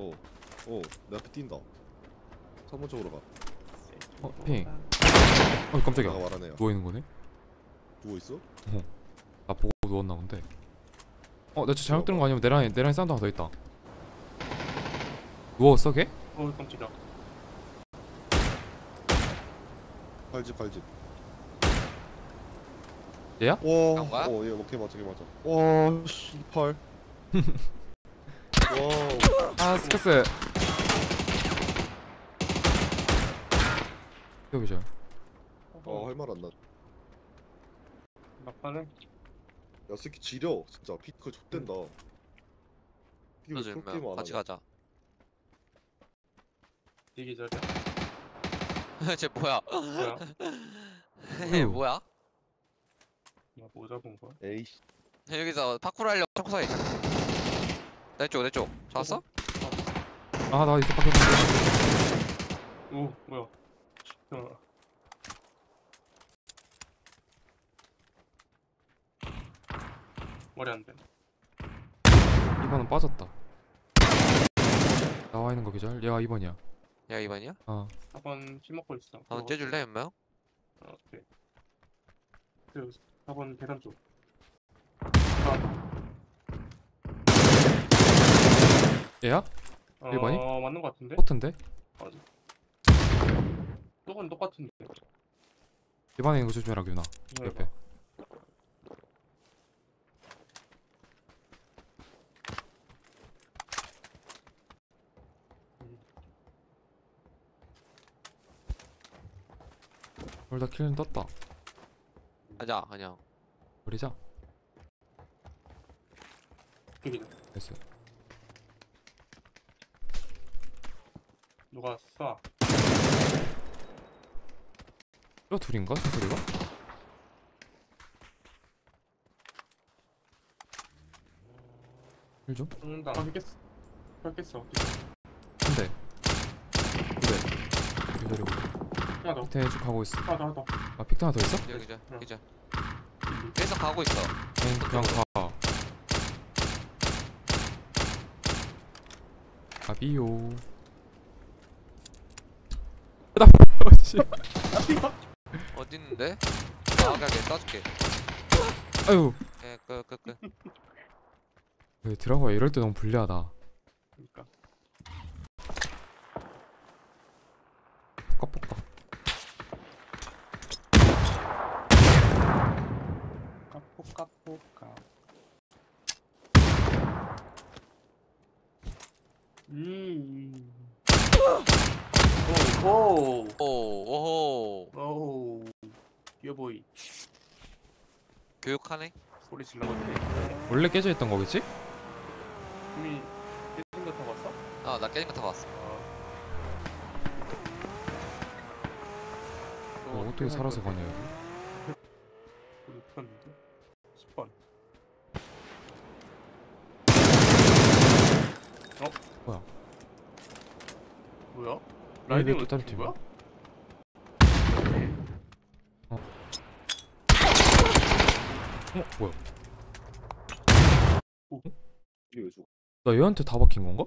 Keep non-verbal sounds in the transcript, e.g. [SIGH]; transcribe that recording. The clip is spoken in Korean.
어, 어, 내 앞에 뛴다. 3번 쪽으로 가. 어, 핑. 어 깜짝이야. 애야. 누워 있는 거네? 누워 있어? 나 보고 누웠나 본데. 어, 나 진짜 잘못 들은 거 아니면 내 라인 내 라인 사운드 하나 더 있다. 누웠어 걔? 어 깜짝이야 팔집, 팔집. 얘야? 와, 거야? 어, 얘 오케이 맞아, 걔 맞아. 와, 씨, 팔. 아 스커스. 여기 저. 어, 할말 안 나. 막판에 야, 새끼 지려. 진짜 피크 좆된다. 그렇게 면 같이. 가자 이기 자리야 [LAUGHS] 쟤 뭐야 뭐야 [LAUGHS] 얘 어휴. 뭐야 나뭐 잡은 거야 에이씨. 여기서 파쿠르 하려고 초코사이 내 쪽 내 쪽 잡았어? 아나 있어 밖에 있는데. 오 뭐야 어. 머리 안돼 이번은 빠졌다. 나와 있는 거 기절. 얘가 2번이야. 야 이번이야? 어. 4번 피 먹고 있어 나도 째줄래 연명? 어, 오케이 그 4번 계단 쪽 아, 얘야? 어, 일반이? 맞는 거 같은데? 포트인데? 맞아 똑은 똑같은데 2번에 있는 거 조심해라 기훈아. 옆에. 둘다 킬은 떴다. 가자 그냥 버리자. 됐어. 누가 쏴저 둘인가? 소리가? 힐 좀? 죽는다 아 깼어 깼어 한 대. 두 대. 기다리고. 하나 더 밑에 쭉 가고 있어. 하나 더 하나 더 아, 픽트 하나 더 있어? 여기 자 응. 기자 계속 가고 있어 그냥, 그냥 가. 가비요. 나 씨. 어디 있는데? 아 오케이 쏴줄게 아유. 예 끄 끄끄 왜 드라마 이럴 때 너무 불리하다. 그러니까 뻑뻑뻑. 까뽀 까뽀 까 음 오오 오 오호 오우 여보이 교육하네 소리 질러버리네 원래 깨져 있던 거겠지? 이미 깨진 거 타봤어? 아나 깨진 거다 봤어 어, 어떻게 살아서 가냐 여기? 우리 폈는데 10번 어? 뭐야? 뭐야? 왜 라이딩 또 어떻게 다른 된 거야? 어 뭐야? 이게 왜 죽어? 나 얘한테 다 박힌 건가?